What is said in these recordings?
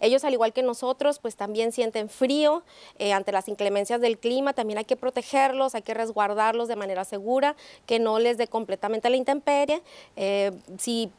Ellos, al igual que nosotros, pues también sienten frío eh, ante las inclemencias del clima, también hay que protegerlos, hay que resguardarlos de manera segura, que no les dé completamente la intemperie. Eh, si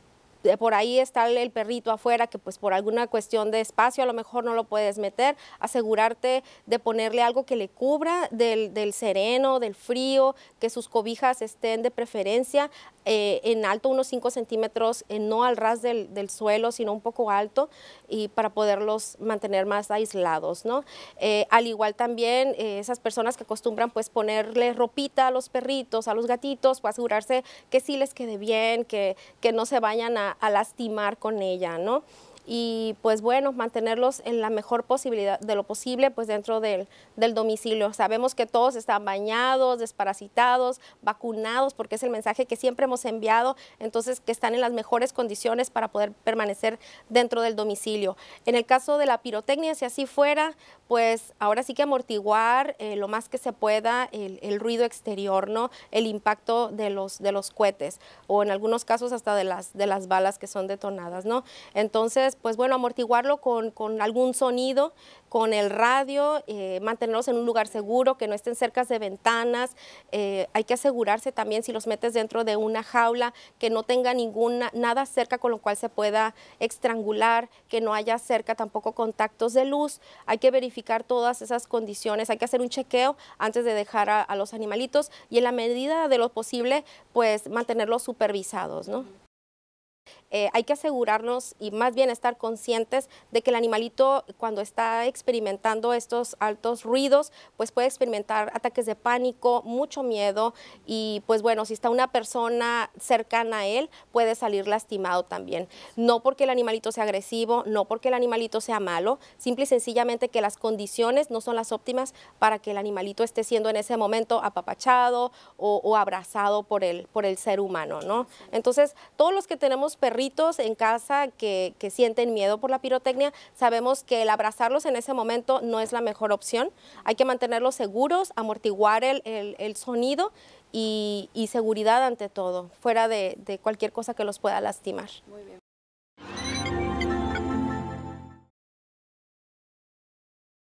por ahí está el perrito afuera que pues por alguna cuestión de espacio a lo mejor no lo puedes meter, asegurarte de ponerle algo que le cubra del, del sereno, del frío, que sus cobijas estén de preferencia eh, en alto unos 5 centímetros, eh, no al ras del, del, suelo, sino un poco alto, y para poderlos mantener más aislados, ¿no? Eh, al igual también esas personas que acostumbran pues ponerle ropita a los perritos, a los gatitos, para asegurarse que sí les quede bien, que, que no se vayan a, a lastimar con ella, ¿no? Y pues bueno, mantenerlos en la mejor posibilidad de lo posible pues dentro del, del, domicilio. Sabemos que todos están bañados, desparasitados, vacunados, porque es el mensaje que siempre hemos enviado, entonces que están en las mejores condiciones para poder permanecer dentro del domicilio. En el caso de la pirotecnia, si así fuera, pues ahora sí que amortiguar eh, lo más que se pueda el, el, ruido exterior, ¿no? El impacto de los, de los cohetes o en algunos casos hasta de las, de las balas que son detonadas, ¿no? Entonces, pues bueno, amortiguarlo con, con algún sonido, con el radio, eh, mantenerlos en un lugar seguro, que no estén cerca de ventanas. Eh, hay que asegurarse también si los metes dentro de una jaula, que no tenga ninguna, nada cerca con lo cual se pueda estrangular, que no haya cerca tampoco contactos de luz. Hay que verificar todas esas condiciones, hay que hacer un chequeo antes de dejar a, a los animalitos y en la medida de lo posible, pues mantenerlos supervisados, ¿no? Eh, hay que asegurarnos y más bien estar conscientes de que el animalito cuando está experimentando estos altos ruidos, pues puede experimentar ataques de pánico, mucho miedo y pues bueno, si está una persona cercana a él, puede salir lastimado también. No porque el animalito sea agresivo, no porque el animalito sea malo, simple y sencillamente que las condiciones no son las óptimas para que el animalito esté siendo en ese momento apapachado o, abrazado por el, por el ser humano, ¿no? Entonces, todos los que tenemos perritos en casa que, que, sienten miedo por la pirotecnia, sabemos que el abrazarlos en ese momento no es la mejor opción. Hay que mantenerlos seguros, amortiguar el, el, el sonido y, seguridad ante todo, fuera de, de, cualquier cosa que los pueda lastimar.